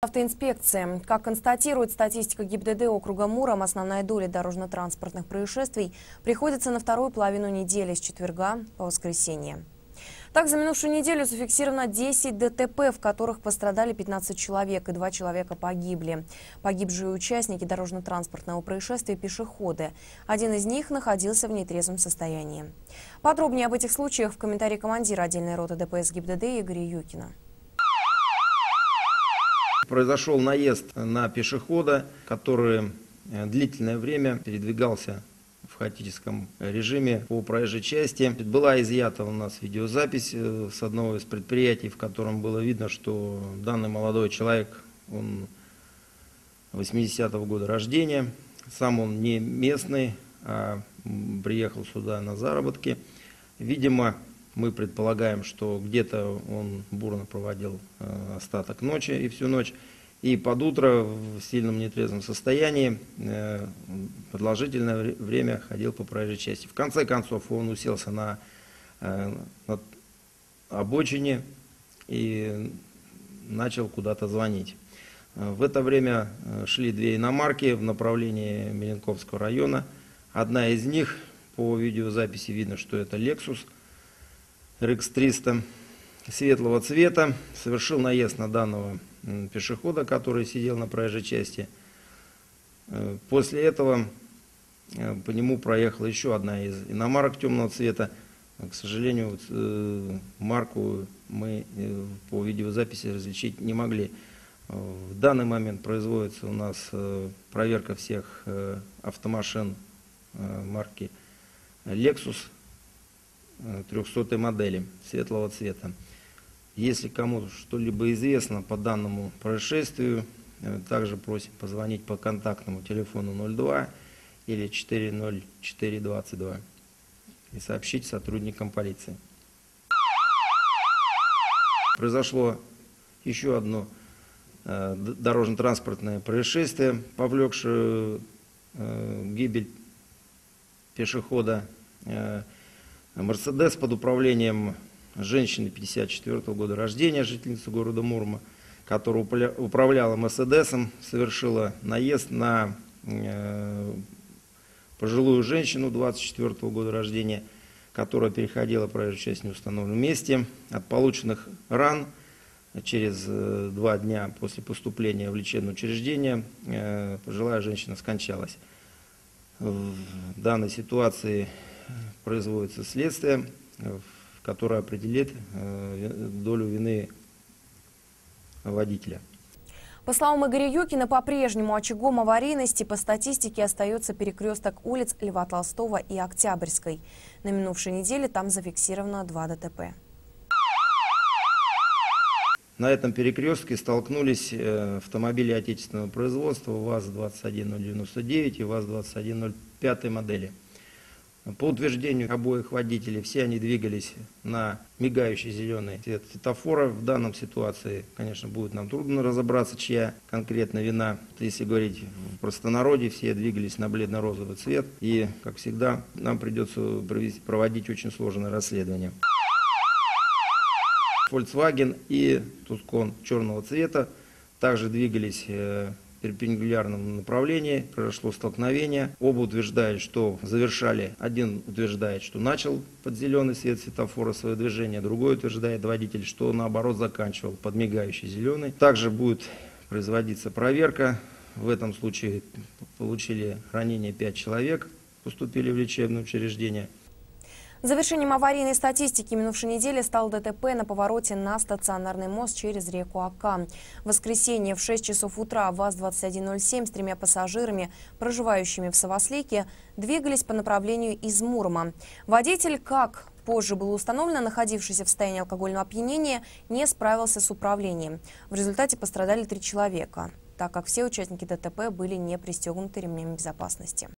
Автоинспекция. Как констатирует статистика ГИБДД округа Муром, основная доля дорожно-транспортных происшествий приходится на вторую половину недели с четверга по воскресенье. Так, за минувшую неделю зафиксировано 10 ДТП, в которых пострадали 15 человек и 2 человека погибли. Погибшие участники дорожно-транспортного происшествия – пешеходы. Один из них находился в нетрезвом состоянии. Подробнее об этих случаях в комментарии командира отдельной роты ДПС ГИБДД Игоря Юкина. Произошел наезд на пешехода, который э, длительное время передвигался в хаотическом режиме по проезжей части. Была изъята у нас видеозапись э, с одного из предприятий, в котором было видно, что данный молодой человек, он 80-го года рождения, сам он не местный, а приехал сюда на заработки. Видимо, мы предполагаем, что где-то он бурно проводил э, остаток ночи и всю ночь. И под утро в сильном нетрезвом состоянии э, продолжительное время ходил по проезжей части. В конце концов он уселся на, э, на обочине и начал куда-то звонить. В это время шли две иномарки в направлении Меленковского района. Одна из них, по видеозаписи видно, что это «Лексус», RX-300 светлого цвета совершил наезд на данного пешехода, который сидел на проезжей части. Э, после этого э, по нему проехала еще одна из иномарок темного цвета. К сожалению, э, марку мы по видеозаписи различить не могли. В данный момент производится у нас проверка всех автомашин марки Lexus 300 модели светлого цвета. Если кому что-либо известно по данному происшествию, э, также просим позвонить по контактному телефону 02 или 40422 и сообщить сотрудникам полиции. Произошло еще одно э, дорожно-транспортное происшествие, повлекшее э, гибель пешехода Мерседес под управлением женщины 54 -го года рождения, жительницы города Мурма, которая управляла Мерседесом, совершила наезд на э, пожилую женщину 24 -го года рождения, которая переходила проезжую часть в неустановленном месте. От полученных ран через э, два дня после поступления в лечебное учреждение э, пожилая женщина скончалась. В данной ситуации производится следствие, которое определит э, долю вины водителя. По словам Игоря Юкина, по-прежнему очагом аварийности по статистике остается перекресток улиц Льва Толстого и Октябрьской. На минувшей неделе там зафиксировано два ДТП. На этом перекрестке столкнулись э, автомобили отечественного производства ВАЗ-21099 и ВАЗ-2105 модели. По утверждению обоих водителей, все они двигались на мигающий зеленый цвет светофора. В данном ситуации, конечно, будет нам трудно разобраться, чья конкретно вина. Если говорить в простонародье, все двигались на бледно-розовый цвет. И, как всегда, нам придется проводить очень сложное расследование. Volkswagen и Тускон черного цвета также двигались э, перпендикулярном направлении, произошло столкновение. Оба утверждают, что завершали. Один утверждает, что начал под зеленый свет светофора свое движение, другой утверждает водитель, что наоборот заканчивал под мигающий зеленый. Также будет производиться проверка. В этом случае получили ранение 5 человек, поступили в лечебное учреждение. Завершением аварийной статистики минувшей недели стал ДТП на повороте на стационарный мост через реку Ака. В воскресенье в 6 часов утра ВАЗ-2107 с тремя пассажирами, проживающими в Савослике, двигались по направлению из Мурома. Водитель, как позже было установлено, находившийся в состоянии алкогольного опьянения, не справился с управлением. В результате пострадали три человека, так как все участники ДТП были не пристегнуты ремнями безопасности.